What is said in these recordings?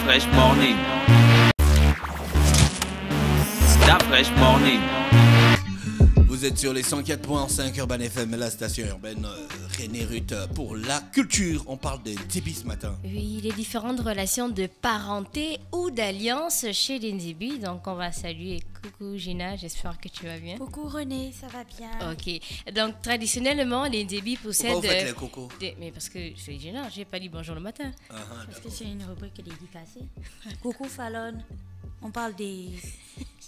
Fresh Morning. Stop Fresh Morning. Vous êtes sur les 104.5 Urban FM, la station urbaine euh, René Ruth euh, pour la culture. On parle de débit ce matin. Oui, les différentes relations de parenté ou d'alliance chez les Ndébi. Donc, on va saluer. Coucou Gina, j'espère que tu vas bien. Coucou René, ça va bien? Ok. Donc, traditionnellement, les Ndébi possèdent. Pourquoi vous faites euh, les cocos? des- Mais parce que c'est Gina, j'ai pas dit bonjour le matin. Ah, ah, Parce que c'est une rubrique dédicacée. Coucou Fallon, on parle des,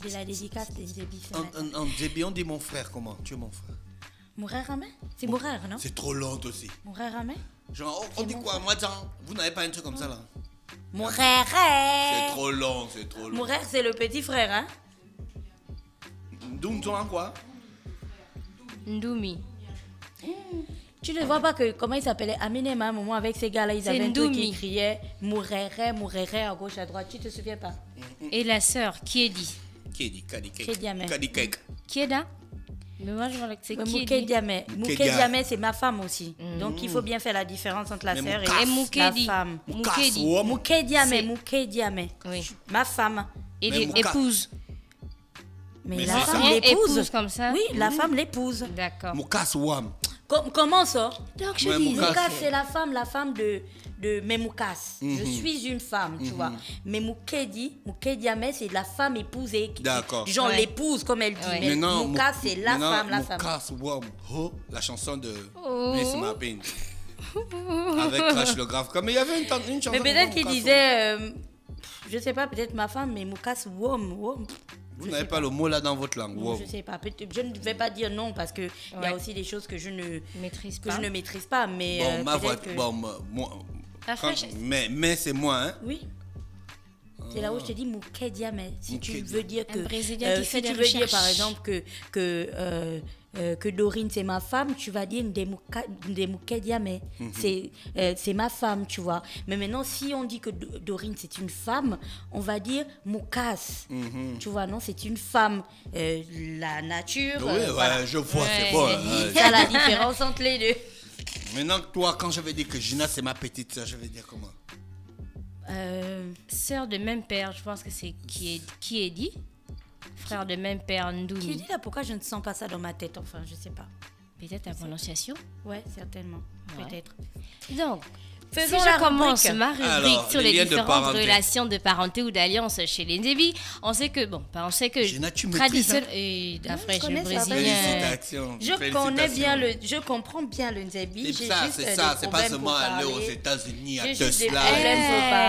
de la dédicace des débits. En, en, en débit, on dit mon frère comment? Tu es mon frère. Mourir à main C'est mourir, non? C'est trop long aussi. Mourir à main Genre, on, on dit quoi? Moi, vous n'avez pas un truc comme ça là? Mourir C'est trop long, c'est trop long. Mourir, c'est le petit frère, hein? Tu en quoi? Ndoumi. Tu ne vois pas que comment il s'appelait? Amine à un moment avec ces gars-là, ils avaient un truc Ndoumi. qui criait Mourirait, mourirait à gauche, à droite. Tu te souviens pas? Et la sœur, qui est dit? Qui dit? Kadi Kadi cake. Qui est là? Mais moi, je vois que c'est Dia- Diamé, c'est ma femme aussi. Donc il faut bien faire la différence entre la sœur et Et la femme. C'est- Mouké Diamé. Oui. Ma femme. Et épouses. Mais, Mais la femme l'épouse. Épouse comme ça Oui, la femme l'épouse. D'accord. Com- comment ça? Donc, je dis. Moukas. Moukas, c'est la femme, la femme de, de Memoukas. Je Mhm. suis une femme, tu vois. Mais Moukedi, Moukedi Amé, c'est la femme épousée. qui- D'accord. Genre Ouais. l'épouse, comme elle dit. Ouais. Mais Maintenant, Moukas, Mou- c'est la maintenant, femme, la femme. Moukas Wam Ho, la chanson de Oh. Miss Mapin. Avec Crash le grave. Comme il y avait une, une chanson. Mais peut-être qu'il disait, euh, je sais pas, peut-être ma femme, mais Moukas Wom, Wom. Vous n'avez sais pas le mot là dans votre langue. Non, Wow. Je sais pas. Je ne vais pas dire non parce que il y Ouais. a aussi des choses que je ne Maîtrise que pas. je ne maîtrise pas. Mais Bon, euh, ma voix. que- Bon, moi. quand- mais mais c'est moi, hein. Oui. C'est là où je te dis Moukedia, mais si tu veux dire Un que. Brésilien qui si fait tu des veux dire par exemple que, que, euh, euh, que Dorine c'est ma femme, tu vas dire des Moukedia, mais Mhm. c'est euh, c'est ma femme, tu vois. Mais maintenant, si on dit que Do- Dorine c'est une femme, on va dire Moukas. Mhm. Tu vois, non, c'est une femme. Euh, la nature. Oui, euh, ouais, je vois, Ouais. c'est bon. C'est-. Il y a la différence entre les deux. Maintenant, toi, quand je vais dire que Gina, c'est ma petite soeur, je vais dire comment? Euh, Sœur de même père, je pense que c'est qui est, qui est dit. Frère de même père, qui Ndoumi. dit là pourquoi je ne sens pas ça dans ma tête Enfin, je sais pas. Peut-être la prononciation. Ouais, certainement. Ouais. Peut-être. Donc, Faisons si la je commence ma rubrique Alors, sur les les, liens de différentes relations de parenté ou d'alliance chez les Ndébi, on sait que, bon, bah, on sait que traditionnel... hein Et la je brésilien... Je connais bien le, je comprends bien le Nzebi. C'est ça, c'est euh, ça. C'est pas seulement aller aux. États-Unis à Tesla.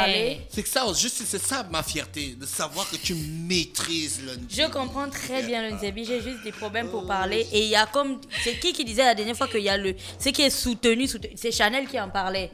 Eh. C'est que ça, juste, c'est ça ma fierté, de savoir que tu maîtrises le. Je comprends très bien le Nzebi, j'ai juste des problèmes pour parler. Et il y a comme. C'est qui qui disait la dernière fois qu'il y a le. Ce qui est soutenu, soutenu- c'est Chanel qui en parlait.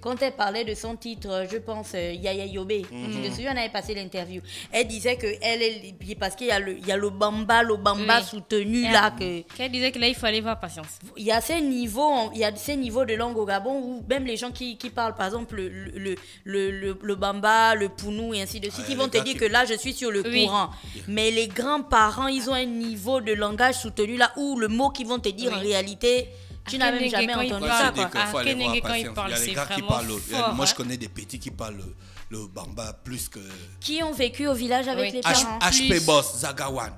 Quand elle parlait de son titre, je pense, euh, Yaya Yobé. Je me souviens, on avait passé l'interview. Elle disait que elle est. Parce qu'il y, a le- il y a le bamba, le bamba Oui. soutenu Et là. que Qu'elle disait que là, il fallait avoir patience. il y a ces niveaux, il y a ces niveaux de langue au Gabon où même les gens qui, qui parlent, par exemple, le, le, le, le, le bamba, le pounou et ainsi de suite, Ouais, ils vont te dire qui- que là, je suis sur le Oui. courant. Mais les grands-parents, ils ont un niveau de langage soutenu là où le mot qu'ils vont te dire Oui. en réalité, tu n'as même jamais entendu ça. Quoi. Ah, quand il patience. parle, Il y a c'est des gars qui vraiment parlent. fort, Moi, je hein. connais des petits qui parlent le, le bamba plus que. Qui ont vécu au village avec Oui. les parents? HP. Boss, Zagawan.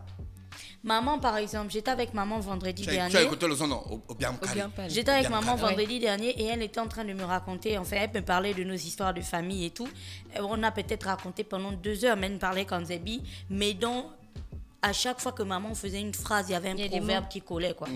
Maman, par exemple, j'étais avec maman vendredi Tu as, tu as dernier. écouté le son, non? Au, au. J'étais avec maman calme. vendredi dernier et elle était en train de me raconter, enfin elle me parlait de nos histoires de famille et tout. Euh, On a peut-être raconté pendant deux heures, mais elle me parlait quand Zebi, mais dont à chaque fois que maman faisait une phrase, il y avait un proverbe qui collait quoi.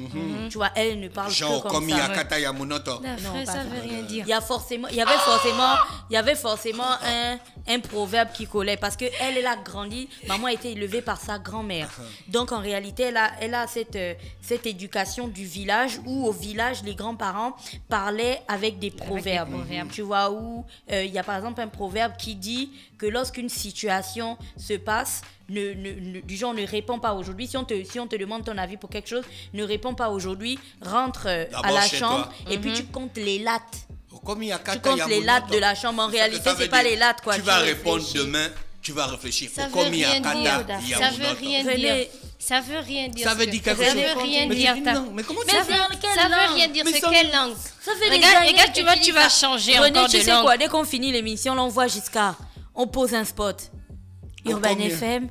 Tu vois, elle ne parle Genre que comme comme ça. Yakata Yamunoto. La Non, ça. veut rien dire. Il y a forcément, il y avait forcément, il y avait forcément un, un proverbe qui collait parce que elle, elle a grandi. Maman a été élevée par sa grand-mère. Donc en réalité, elle a, elle a cette, euh, cette éducation du village où au village les grands-parents parlaient avec des proverbes. proverbes. Tu vois où euh, il y a par exemple un proverbe qui dit que lorsqu'une situation se passe ne, ne- ne- du genre ne réponds pas aujourd'hui. Si on, te, si on te demande ton avis pour quelque chose, ne réponds pas aujourd'hui. Rentre euh, à la chambre toi. et puis tu comptes les lattes. Comme Tu comptes les lattes de la chambre. En réalité, veut c'est pas les lattes, quoi. Tu vas répondre demain, tu vas réfléchir. Ça veut rien dire. Ça veut rien dire. Ça veut rien dire. Ça veut que- dire quelque Ça chose. veut rien dire. non, mais comment tu ça veut, ça veut rien dire. C'est ça- quelle langue Ça des Regarde, regarde, tu vois, tu vas ça. changer René, encore tu de sais langue. quoi Dès qu'on finit l'émission, là, on voit jusqu'à. on pose un spot. Urban FM.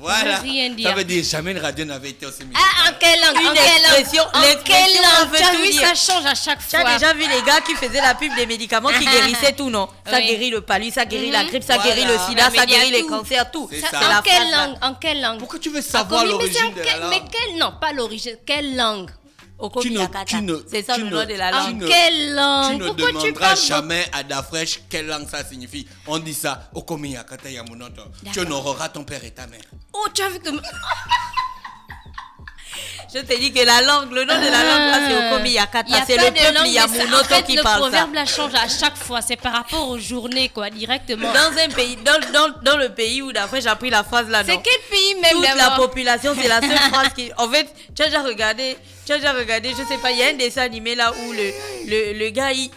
Voilà. Ça veut dire. veut dire jamais une radio n'avait été aussi mise. Ah, en quelle langue Une En quelle langue expression- En quelle langue? Tu as vu, ça change à chaque Tu fois. as déjà vu les gars qui faisaient la pub des médicaments qui guérissaient tout, non? Ça oui. guérit le palud, ça guérit la Mhm. grippe, ça Voilà. guérit le sida, Mais ça guérit les cancers, tout. C'est Ça, ça. C'est la en quelle langue En quelle langue? Pourquoi tu veux savoir l'origine de la Mais quelle Non, pas l'origine. Quelle langue? Tu ne- Yakata. tu ne- C'est ça tu le ne- nom de la tu En langue. ne- quelle langue Tu ne Pourquoi tu demanderas jamais à Dafresh quelle langue ça signifie. On dit ça, Okomi Yakata Yamunoto. Tu honoreras ton père et ta mère. Oh, tu as vu que. Je te dis que la langue, le nom de la langue, là, c'est Okomi Il y a Yakata. C'est le de peuple langue, Yamunoto en fait, qui le parle ça. proverbe là change à chaque fois. C'est par rapport aux journées, quoi, directement. Dans un pays, dans, dans, dans le pays où d'après j'ai appris la phrase là, C'est quel pays même Toute la population, c'est la seule phrase qui. En fait, tu as déjà regardé, tu as déjà regardé, je sais pas, il y a un dessin animé là où le, le, le gars il,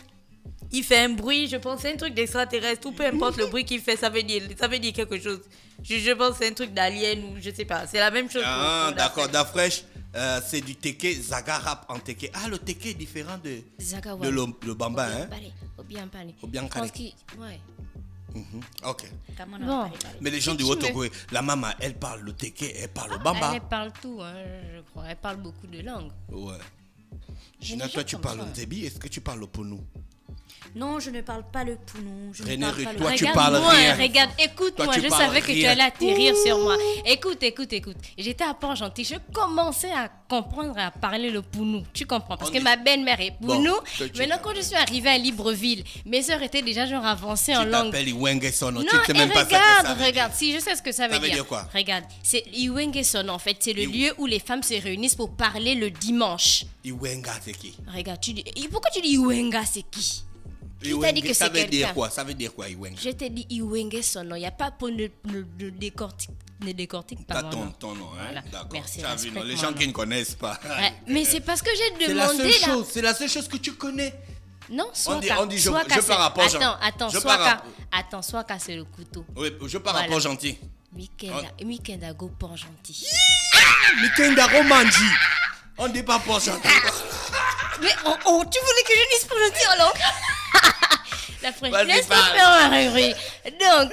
il fait un bruit, je pense, c'est un truc d'extraterrestre, ou peu importe le bruit qu'il fait, ça veut dire, ça veut dire quelque chose. Je, je pense c'est un truc d'alien ou je sais pas, c'est la même chose. Ah, d'accord. Dafresh, euh, c'est du teke, Zaga rap en teke. Ah, le teke est différent de, le, le bamba, hein? Parler. qu'il- Ouais. Mhm, Ok. Comment on Bon. Mais les gens du Haut-Togo, me- la maman, elle parle le teke, elle parle le bamba. Elle parle tout, hein, je crois. Elle parle beaucoup de langues. Ouais. Gina, toi, tu parles le Nzebi, est-ce que tu parles le Pounou Non, je ne parle pas le pounou. Je René ne parle Ruth, pas le toi, tu Regarde-moi, parles rien. regarde, écoute-moi, je savais que tu allais atterrir sur moi. Écoute, écoute, écoute. J'étais à Port-Gentil, je commençais à comprendre et à parler le Pounou. Tu comprends Parce On que est- ma belle-mère est Bon, Pounou. tu- Maintenant, quand je suis arrivée à Libreville, mes sœurs étaient déjà genre avancées en Tu langue. t'appelles Iwenge Sono, Non, tu sais et même pas ça que regarde, ça veut regarde, dire. si je sais ce que ça veut, Ça veut dire quoi? Regarde, c'est Iwenge Son en fait, c'est le Iw- lieu où les femmes se réunissent pour parler le dimanche. Iwenga, c'est qui? Regarde, tu dis, pourquoi tu dis Iwenga, c'est qui? Qui t'a dit Iwenge, que ça c'est veut dire quelqu'un? quoi? Ça veut dire quoi, Iwenga Je t'ai dit Iwenge Sono. Il n'y a pas pour ne, ne, décortique, ne décortique pas T'as ton, nom. ton nom, hein? Voilà. D'accord. Merci, as vu, non, Les gens nom. qui ne connaissent pas. Ouais, mais c'est parce que j'ai C'est la demandé seule là. chose, c'est la seule chose que tu connais. Non, Swaka. dit- on dit je- je pars à. Attends, attends, Je pars à- Swaka. Attends, Swaka, c'est le couteau. Oui, je pars à Voilà. Port-Gentil. Mikenda, Mikenda go port gentil. Mikenda Romandi. On dit pas Port-Gentil. Mais oh, oh, tu voulais que je dise pour gentil alors? La French. Vas-y, Laisse parle. faire un rêverie. Donc,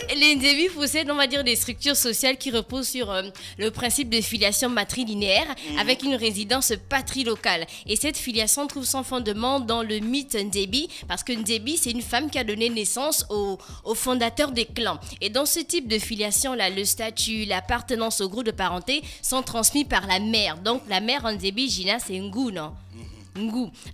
possèdent, on va dire, des structures sociales qui reposent sur euh, le principe de filiation matrilinéaire Mhm. avec une résidence patrilocale. Et cette filiation trouve son fondement dans le mythe Ndebi, parce que Ndebi, c'est une femme qui a donné naissance au, au fondateur des clans. Et dans ce type de filiation-là, le statut, l'appartenance au groupe de parenté sont transmis par la mère. Donc, la mère en Ndebi, Gina, c'est Ngou, non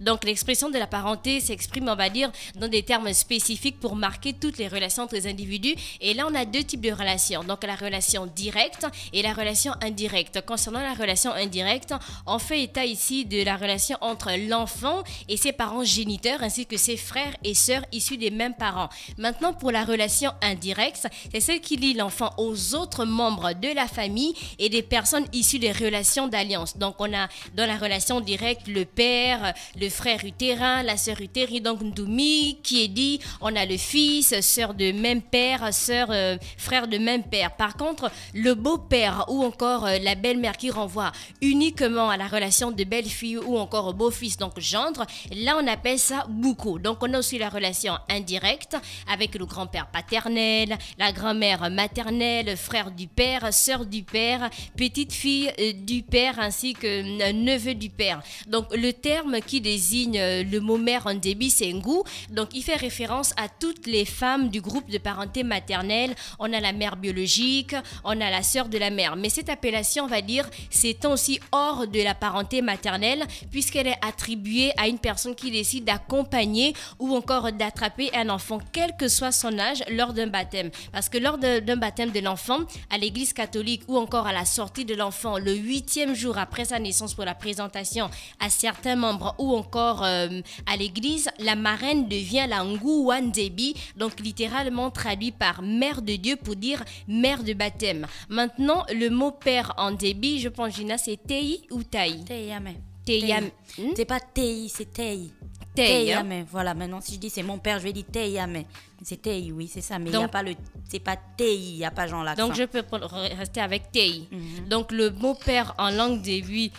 Donc l'expression de la parenté s'exprime, on va dire, dans des termes spécifiques pour marquer toutes les relations entre les individus. Et là, on a deux types de relations. Donc la relation directe et la relation indirecte. Concernant la relation indirecte, on fait état ici de la relation entre l'enfant et ses parents géniteurs, ainsi que ses frères et sœurs issus des mêmes parents. Maintenant, pour la relation indirecte, c'est celle qui lie l'enfant aux autres membres de la famille et des personnes issues des relations d'alliance. Donc on a dans la relation directe le père, le frère utérin, la sœur utérine, donc Ndumi, qui est dit, on a le fils, sœur de même père, sœur, euh, frère de même père. Par contre, le beau-père ou encore euh, la belle-mère qui renvoie uniquement à la relation de belle-fille ou encore au beau-fils, donc gendre, là on appelle ça beaucoup. Donc on a aussi la relation indirecte avec le grand-père paternel, la grand-mère maternelle, frère du père, sœur du père, petite fille euh, du père ainsi que neveu du père. Donc le terme qui désigne euh, le mot mère en débit, c'est ngou. Donc il fait référence à toutes les femmes du groupe de parenté maternelle. On a la mère biologique, on a la sœur de la mère. Mais cette appellation, on va dire, s'étend aussi hors de la parenté maternelle puisqu'elle est attribuée à une personne qui décide d'accompagner ou encore d'attraper un enfant, quel que soit son âge, lors d'un baptême. Parce que lors d'un baptême de l'enfant, à l'église catholique ou encore à la sortie de l'enfant, le huitième jour après sa naissance pour la présentation à certains membres ou encore euh, à l'église, la marraine devient la Nguwandebi, donc littéralement traduit par mère de Dieu pour dire mère de baptême. Maintenant, le mot père en débit, je pense, Gina, c'est Tei ou Taï Teyame. Teyame. Hmm? C'est pas Tei, c'est Tei. Hein? Teyame. Voilà, maintenant si je dis c'est mon père, je vais dire Teyame. C'est Tei, oui, c'est ça. Mais il n'y a pas le. C'est pas Tei, il n'y a pas genre l'accent. Donc je peux rester avec Tei. Mhm. Donc le mot père en langue début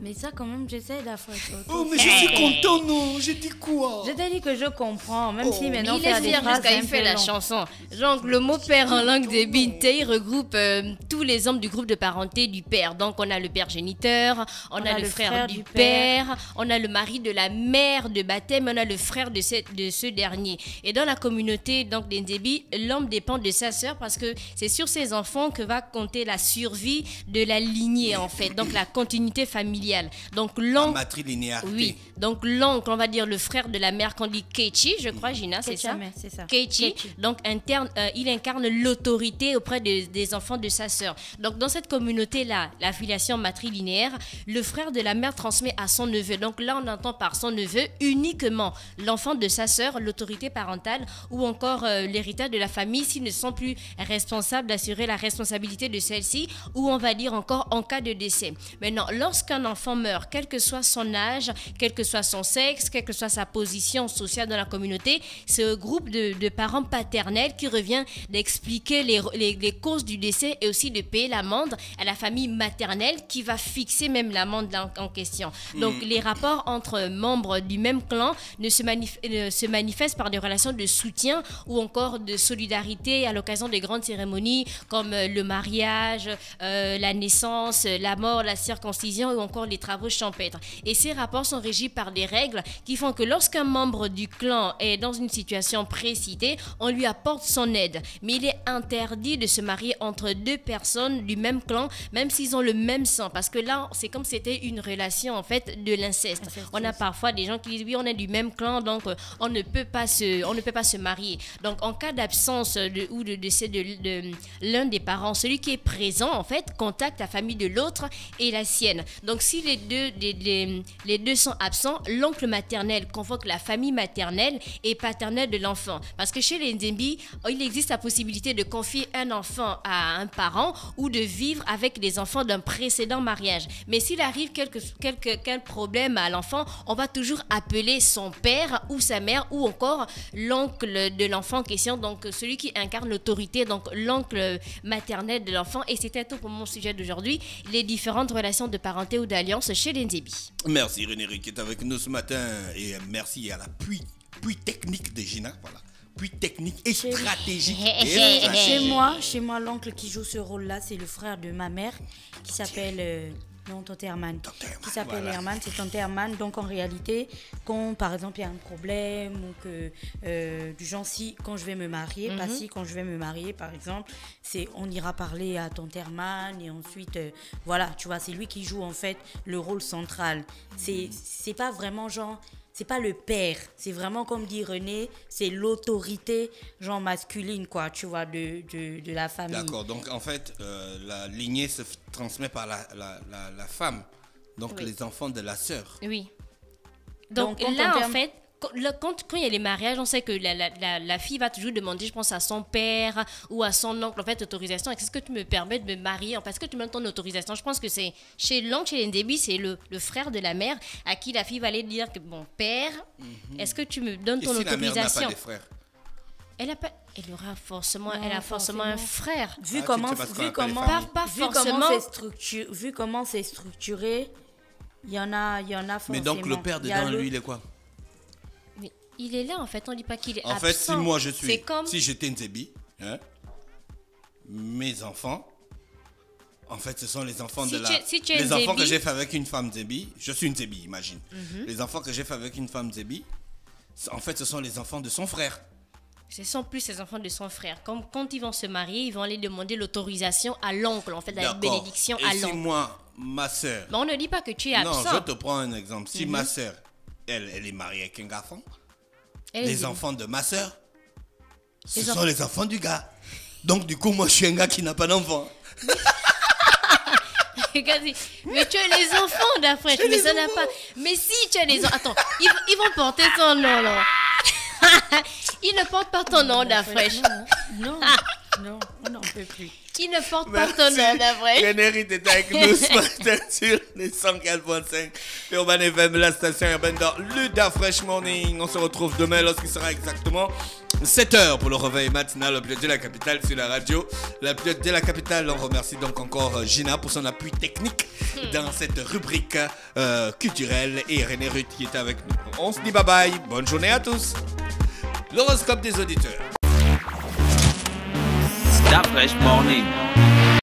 Mais ça, quand même, j'essaie d'affronter. Oh, mais je suis content, non J'ai dit quoi Je t'ai dit que je comprends, même si Mais maintenant il est fier jusqu'à il fait la long. chanson. Donc le mot père en langue des Bintei regroupe euh, tous les membres du groupe de parenté du père. Donc on a le père géniteur, on, a, le, frère, du père, on a le mari de la mère de baptême, on a le frère de ce, de ce dernier. Et dans la communauté donc des Ndebi, l'homme dépend de sa sœur parce que c'est sur ses enfants que va compter la survie de la lignée en fait, donc la continuité familiale. Donc l'oncle oui, donc l'oncle, on va dire le frère de la mère qu'on dit Keiichi, je crois, Gina, c'est ça c'est ça. Keiichi. donc interne, euh, il incarne l'autorité auprès de- des enfants de sa sœur. Donc dans cette communauté-là, la filiation matrilinéaire, le frère de la mère transmet à son neveu. Donc là, on entend par son neveu uniquement l'enfant de sa sœur, l'autorité parentale ou encore euh, l'héritage de la famille s'ils ne sont plus responsables d'assurer la responsabilité de celle-ci ou on va dire encore en cas de décès. Maintenant, lorsqu'un enfant meurt, quel que soit son âge, quel que soit son sexe, quelle que soit sa position sociale dans la communauté, c'est un groupe de, de parents paternels qui revient d'expliquer les, les- les causes du décès et aussi de payer l'amende à la famille maternelle qui va fixer même l'amende en, en question. Donc les rapports entre membres du même clan ne se, manif- ne se manifestent par des relations de soutien ou encore de solidarité à l'occasion de grandes cérémonies comme euh, le mariage, euh, la naissance, la mort, la circoncision ou encore les travaux champêtres. Et ces rapports sont régis par des règles qui font que lorsqu'un membre du clan est dans une situation précitée, on lui apporte son aide. Mais il est interdit de se marier entre deux personnes du même clan, même s'ils ont le même sang, parce que là, c'est comme si c'était une relation en fait de l'inceste. On a parfois des gens qui disent oui, on est du même clan, donc euh, on ne peut pas se, on ne peut pas se marier. Donc en cas d'absence de, ou de décès de, de l'un des parents, celui qui est présent en fait contacte la famille de l'autre et la sienne. Donc si les deux, sont absents, l'oncle maternel convoque la famille maternelle et paternelle de l'enfant. Parce que chez les Nzembi, il existe la possibilité de confier un enfant à un parent ou de vivre avec les enfants d'un précédent mariage. Mais s'il arrive quelque, quelque, quel problème à l'enfant, on va toujours appeler son père ou sa mère ou encore l'oncle de l'enfant en question, donc celui qui incarne l'autorité, donc l'oncle maternel de l'enfant. Et c'était tout pour mon sujet d'aujourd'hui, les différentes relations de parenté ou d'alliance chez les Nzebi. Merci René qui est avec nous ce matin et euh, merci à la puits, puits technique de Gina. Voilà. Puits technique et stratégique. Chez stratégique. moi, chez moi, l'oncle qui joue ce rôle-là, c'est le frère de ma mère qui s'appelle. Non, Tante Herman. Tante Herman, Qui s'appelle voilà. Herman, c'est Tante Herman. Donc en réalité, quand par exemple il y a un problème ou que euh, du genre si quand je vais me marier, pas si quand je vais me marier par exemple, c'est on ira parler à Tante Herman et ensuite euh, voilà, tu vois, c'est lui qui joue en fait le rôle central. C'est c'est pas vraiment genre c'est pas le père, c'est vraiment comme dit René, c'est l'autorité genre masculine quoi, tu vois, de, de, de la famille. D'accord, donc en fait, euh, la lignée se transmet par la, la, la, la femme. Donc Oui. les enfants de la sœur. Oui. Donc, là, en fait, quand, le- quand, quand il y a les mariages, on sait que la, la, la, la fille va toujours demander, je pense, à son père ou à son oncle, en fait, autorisation. Est-ce que tu me permets de me marier? En fait, Est-ce que tu me donnes ton autorisation? Je pense que c'est chez l'oncle, chez les Ndebi, c'est le, le frère de la mère à qui la fille va aller dire que, bon, père, est-ce que tu me donnes Et ton si la mère n'a pas autorisation? Elle a pas. Elle aura forcément, Non, elle a forcément un frère. Vu Ah, tu comment, vu comment. Pas- pas vu comment forcément. c'est structuré, vu comment c'est structuré, il y en a, il y en a Mais forcément. donc le père dedans, le- lui, il est quoi? Mais il est là, en fait. On dit pas qu'il est En absent. fait, si moi je suis. comme. Si j'étais Nzebi, hein, mes enfants. En fait, ce sont les enfants Si de la. si tu es les enfants que j'ai fait avec une femme Nzebi. Je suis Nzebi, imagine. Mhm. Les enfants que j'ai fait avec une femme Nzebi. En fait, ce sont les enfants de son frère. Ce sont plus les enfants de son frère. Comme quand ils vont se marier, ils vont aller demander l'autorisation à l'oncle, en fait, la bénédiction à Et si l'oncle. moi, ma soeur. Mais on ne dit pas que tu es Non, absent. Mhm. je te prends un exemple. Si ma soeur, elle, elle est mariée avec un garçon, Les enfants de ma soeur, ce Les sont les enfants du gars. Donc, du coup, moi, je suis un gars qui n'a pas d'enfant. Mais tu as les enfants d'Afresh, mais ça n'a pas. Mais si tu as les enfants. Attends, ils, ils vont porter ton nom, là. ils ne portent pas ton nom d'Afresh. Non, non, on n'en peut plus. Ils ne portent pas ton nom d'Afresh. René Ritt est avec nous ce matin sur les 104.5 Urban FM, la station urbaine dans le Da Fresh Morning. On se retrouve demain lorsqu'il sera exactement 7h pour le réveil matinal au de la capitale sur la radio. La pilote de la capitale, on remercie donc encore euh, Gina pour son appui technique dans cette rubrique euh, culturelle et René Ruth qui est avec nous. On se dit bye bye, bonne journée à tous. L'horoscope des auditeurs. Stop Fresh Morning.